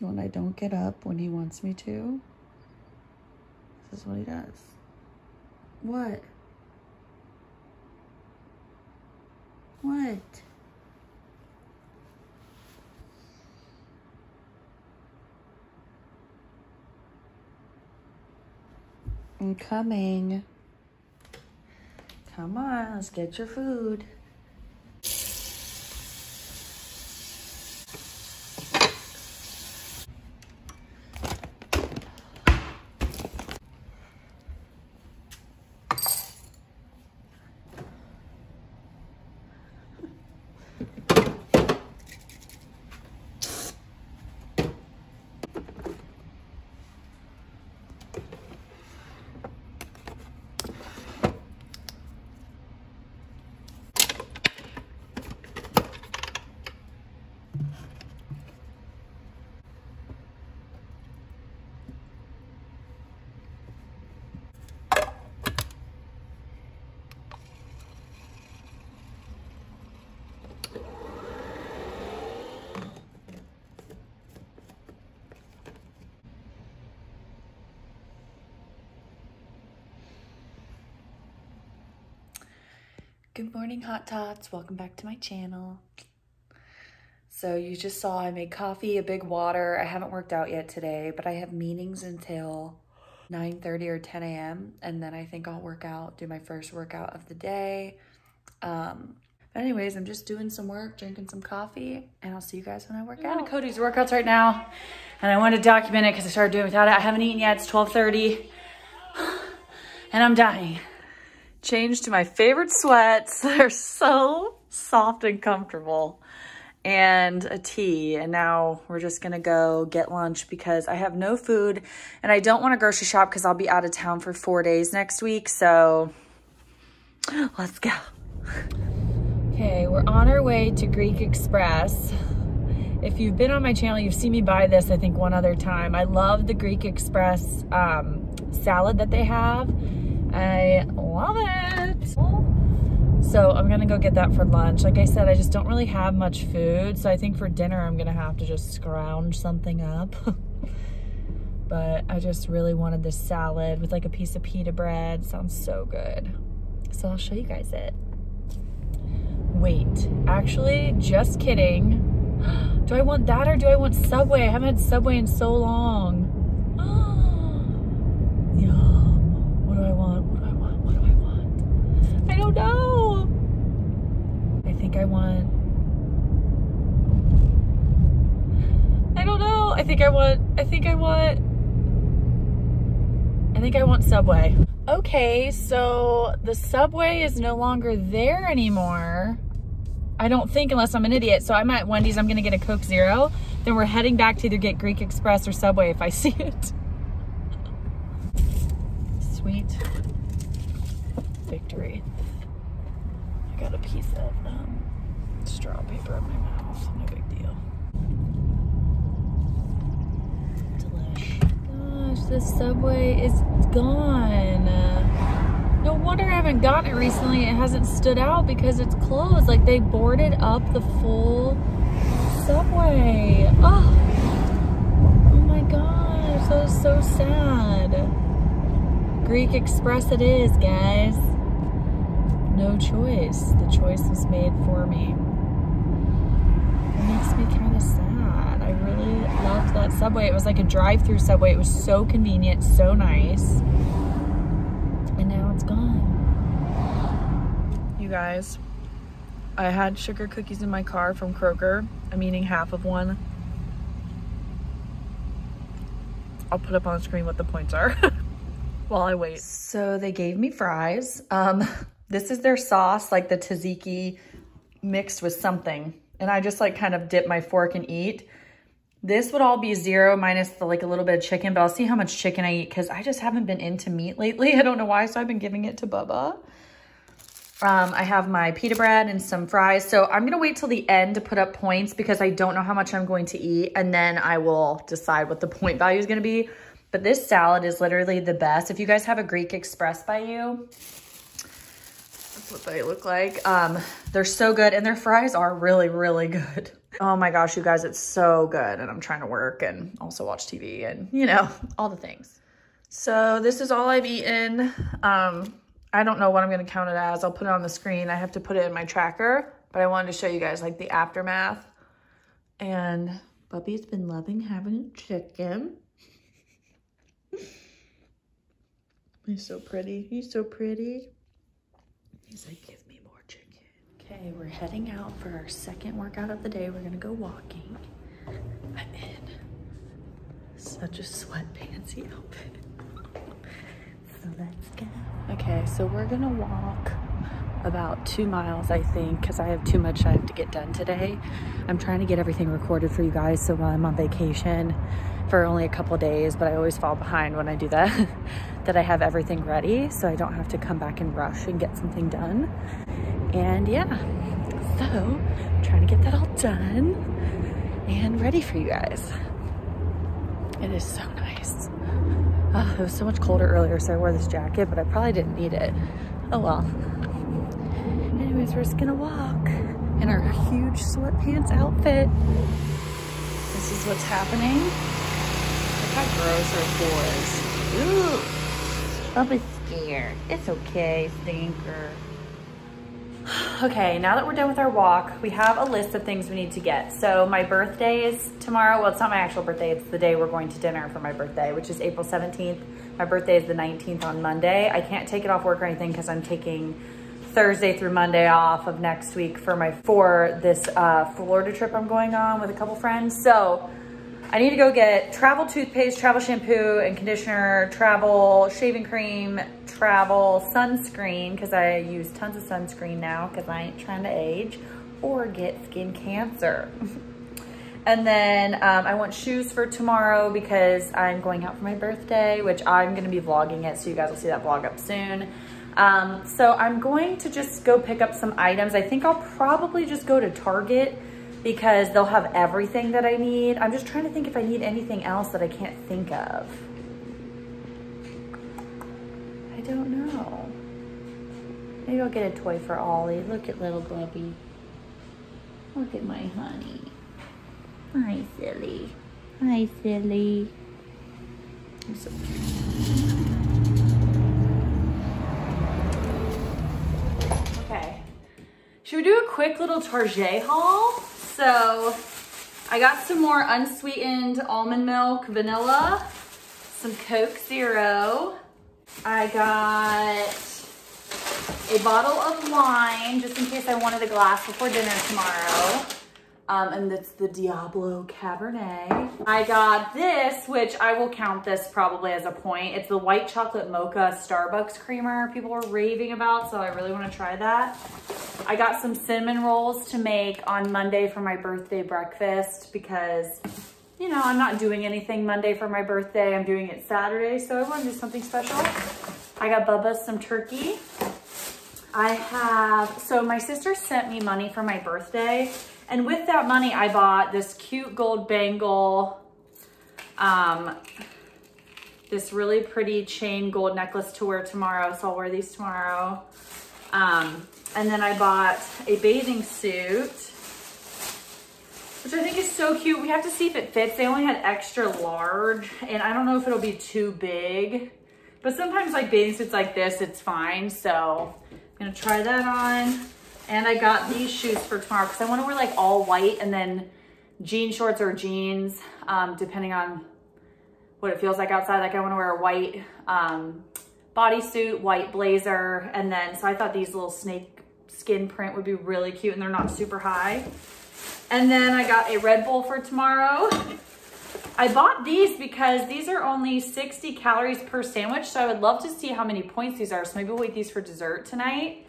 when I don't get up when he wants me to. This is what he does. What? What? I'm coming. Come on, let's get your food. Good morning, Hot Tots. Welcome back to my channel. So you just saw I made coffee, a big water. I haven't worked out yet today, but I have meetings until 9.30 or 10 a.m. And then I think I'll work out, do my first workout of the day. Um, but anyways, I'm just doing some work, drinking some coffee, and I'll see you guys when I work out. Cody's workouts right now, and I wanted to document it because I started doing without it. I haven't eaten yet, it's 12.30, and I'm dying changed to my favorite sweats. They're so soft and comfortable and a tea. And now we're just gonna go get lunch because I have no food and I don't wanna grocery shop because I'll be out of town for four days next week. So let's go. Okay, we're on our way to Greek Express. If you've been on my channel, you've seen me buy this, I think one other time. I love the Greek Express um, salad that they have. I love it. So I'm gonna go get that for lunch. Like I said, I just don't really have much food. So I think for dinner, I'm gonna have to just scrounge something up. but I just really wanted this salad with like a piece of pita bread. Sounds so good. So I'll show you guys it. Wait, actually, just kidding. Do I want that or do I want Subway? I haven't had Subway in so long. Don't know. I think I want, I don't know. I think I want, I think I want, I think I want Subway. Okay, so the Subway is no longer there anymore. I don't think unless I'm an idiot. So I'm at Wendy's, I'm gonna get a Coke Zero. Then we're heading back to either get Greek Express or Subway if I see it. Sweet victory got a piece of um, straw paper in my mouth. No big deal. Delish. Gosh, this Subway is gone. No wonder I haven't gotten it recently. It hasn't stood out because it's closed. Like they boarded up the full Subway. Oh, oh my gosh, that is so sad. Greek Express it is, guys no choice. The choice was made for me. It makes me kind of sad. I really loved that Subway. It was like a drive-through Subway. It was so convenient, so nice. And now it's gone. You guys, I had sugar cookies in my car from Kroger. I'm eating half of one. I'll put up on the screen what the points are while I wait. So they gave me fries. Um, this is their sauce, like the tzatziki mixed with something. And I just like kind of dip my fork and eat. This would all be zero minus the like a little bit of chicken, but I'll see how much chicken I eat because I just haven't been into meat lately. I don't know why, so I've been giving it to Bubba. Um, I have my pita bread and some fries. So I'm gonna wait till the end to put up points because I don't know how much I'm going to eat and then I will decide what the point value is gonna be. But this salad is literally the best. If you guys have a Greek Express by you, That's what they look like. Um, they're so good and their fries are really, really good. Oh my gosh, you guys, it's so good. And I'm trying to work and also watch TV and, you know, all the things. So this is all I've eaten. Um, I don't know what I'm going to count it as. I'll put it on the screen. I have to put it in my tracker, but I wanted to show you guys like the aftermath. And Bubby's been loving having chicken. He's so pretty. He's so pretty. He's like, give me more chicken. Okay, we're heading out for our second workout of the day. We're gonna go walking. I'm in such a sweatpantsy outfit. So let's go. Okay, so we're gonna walk about two miles, I think, because I have too much I have to get done today. I'm trying to get everything recorded for you guys so while I'm on vacation for only a couple days, but I always fall behind when I do that, that I have everything ready so I don't have to come back and rush and get something done. And yeah, so I'm trying to get that all done and ready for you guys. It is so nice. Oh, it was so much colder earlier, so I wore this jacket, but I probably didn't need it. Oh well. Anyways, we're just gonna walk in our huge sweatpants outfit. This is what's happening. How gross pool is. Ooh. Scared. It's okay, stinker. Okay, now that we're done with our walk, we have a list of things we need to get. So my birthday is tomorrow. Well, it's not my actual birthday. It's the day we're going to dinner for my birthday, which is April 17th. My birthday is the 19th on Monday. I can't take it off work or anything because I'm taking Thursday through Monday off of next week for my for this uh, Florida trip I'm going on with a couple friends. So I need to go get travel toothpaste, travel shampoo and conditioner, travel shaving cream, travel sunscreen, because I use tons of sunscreen now because I ain't trying to age, or get skin cancer. and then um, I want shoes for tomorrow because I'm going out for my birthday, which I'm going to be vlogging it, so you guys will see that vlog up soon. Um, so I'm going to just go pick up some items. I think I'll probably just go to Target because they'll have everything that I need. I'm just trying to think if I need anything else that I can't think of. I don't know. Maybe I'll get a toy for Ollie. Look at little Bubby. Look at my honey. Hi, silly. Hi, silly. So cute. Okay. Should we do a quick little Target haul? So I got some more unsweetened almond milk vanilla, some Coke Zero. I got a bottle of wine just in case I wanted a glass before dinner tomorrow. Um, and it's the Diablo Cabernet. I got this, which I will count this probably as a point. It's the white chocolate mocha Starbucks creamer people were raving about, so I really wanna try that. I got some cinnamon rolls to make on Monday for my birthday breakfast because, you know, I'm not doing anything Monday for my birthday. I'm doing it Saturday, so I wanna do something special. I got Bubba some turkey. I have, so my sister sent me money for my birthday and with that money, I bought this cute gold bangle, um, this really pretty chain gold necklace to wear tomorrow. So I'll wear these tomorrow. Um, and then I bought a bathing suit, which I think is so cute. We have to see if it fits. They only had extra large and I don't know if it'll be too big, but sometimes like bathing suits like this, it's fine. So I'm gonna try that on. And I got these shoes for tomorrow because I want to wear like all white and then jean shorts or jeans, um, depending on what it feels like outside. Like I want to wear a white um, bodysuit, white blazer. And then, so I thought these little snake skin print would be really cute and they're not super high. And then I got a Red Bull for tomorrow. I bought these because these are only 60 calories per sandwich. So I would love to see how many points these are. So maybe we'll eat these for dessert tonight.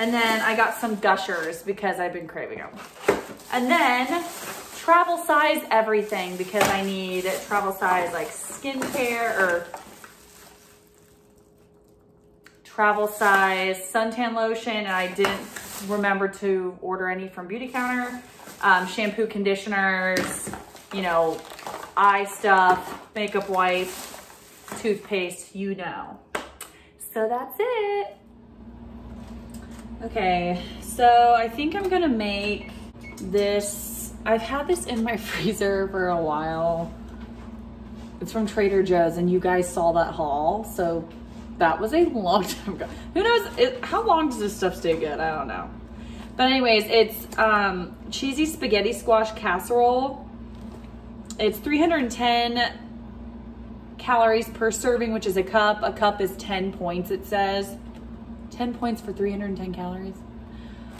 And then I got some gushers because I've been craving them. And then travel size everything because I need travel size like skincare or travel size suntan lotion. And I didn't remember to order any from Beautycounter. Um, shampoo, conditioners, you know, eye stuff, makeup wipe, toothpaste, you know. So that's it. Okay, so I think I'm gonna make this, I've had this in my freezer for a while. It's from Trader Joe's and you guys saw that haul. So that was a long time ago. Who knows, it, how long does this stuff stay good? I don't know. But anyways, it's um, cheesy spaghetti squash casserole. It's 310 calories per serving, which is a cup. A cup is 10 points, it says. 10 points for 310 calories.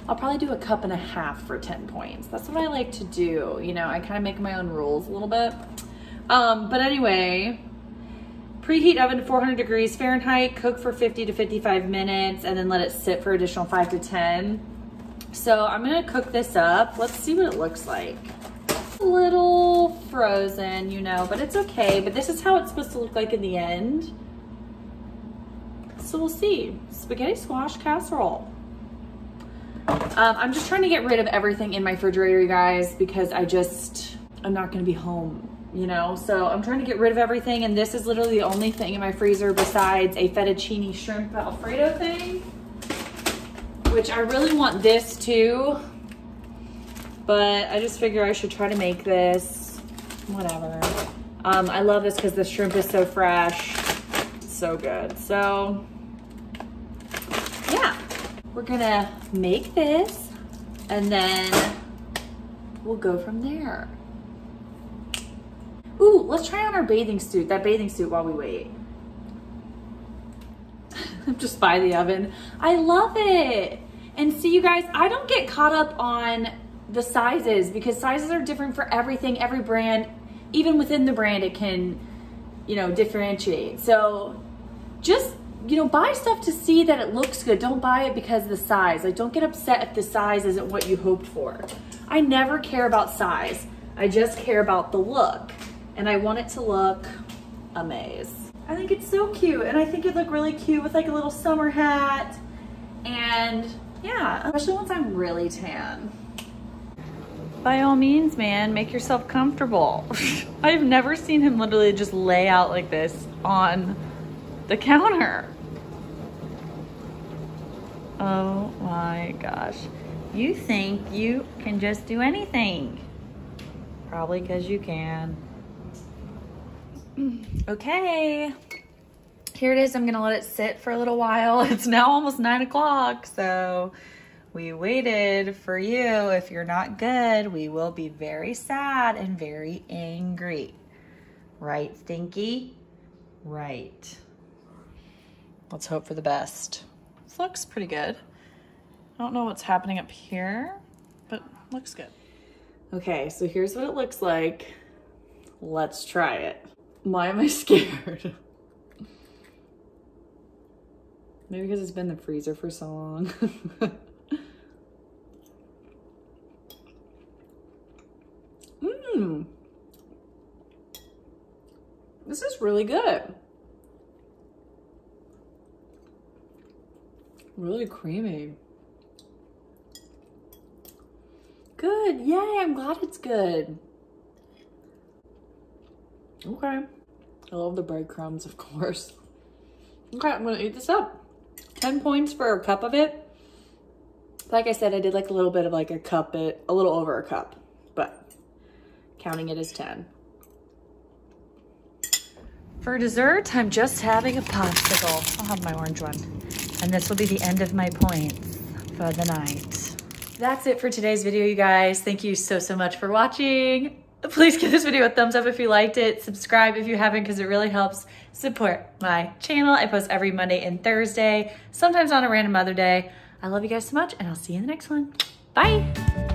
I'll probably do a cup and a half for 10 points. That's what I like to do. You know, I kind of make my own rules a little bit. Um, but anyway, preheat oven to 400 degrees Fahrenheit, cook for 50 to 55 minutes, and then let it sit for additional five to 10. So I'm gonna cook this up. Let's see what it looks like. A little frozen, you know, but it's okay. But this is how it's supposed to look like in the end. So we'll see. Spaghetti squash casserole. Um, I'm just trying to get rid of everything in my refrigerator, you guys, because I just, I'm not gonna be home, you know? So I'm trying to get rid of everything, and this is literally the only thing in my freezer besides a fettuccine shrimp alfredo thing, which I really want this too, but I just figure I should try to make this, whatever. Um, I love this because the shrimp is so fresh, so good. So we're gonna make this and then we'll go from there. Ooh, let's try on our bathing suit, that bathing suit while we wait. I'm just by the oven. I love it. And see you guys, I don't get caught up on the sizes because sizes are different for everything, every brand. Even within the brand, it can, you know, differentiate. So just you know, buy stuff to see that it looks good. Don't buy it because of the size. Like, don't get upset if the size isn't what you hoped for. I never care about size. I just care about the look. And I want it to look amaze. I think it's so cute. And I think it'd look really cute with like a little summer hat. And yeah, especially once I'm really tan. By all means, man, make yourself comfortable. I've never seen him literally just lay out like this on the counter. Oh my gosh. You think you can just do anything. Probably because you can. Okay. Here it is. I'm going to let it sit for a little while. It's now almost nine o'clock. So we waited for you. If you're not good, we will be very sad and very angry. Right, Stinky? Right. Let's hope for the best. This looks pretty good. I don't know what's happening up here, but looks good. Okay, so here's what it looks like. Let's try it. Why am I scared? Maybe because it's been in the freezer for so long. Mmm. This is really good. Really creamy. Good. Yay, I'm glad it's good. Okay. I love the breadcrumbs, of course. Okay, I'm gonna eat this up. 10 points for a cup of it. Like I said, I did like a little bit of like a cup, it, a little over a cup, but counting it as 10. For dessert, I'm just having a popsicle. I'll have my orange one. And this will be the end of my points for the night. That's it for today's video, you guys. Thank you so, so much for watching. Please give this video a thumbs up if you liked it. Subscribe if you haven't because it really helps support my channel. I post every Monday and Thursday, sometimes on a random other day. I love you guys so much and I'll see you in the next one. Bye.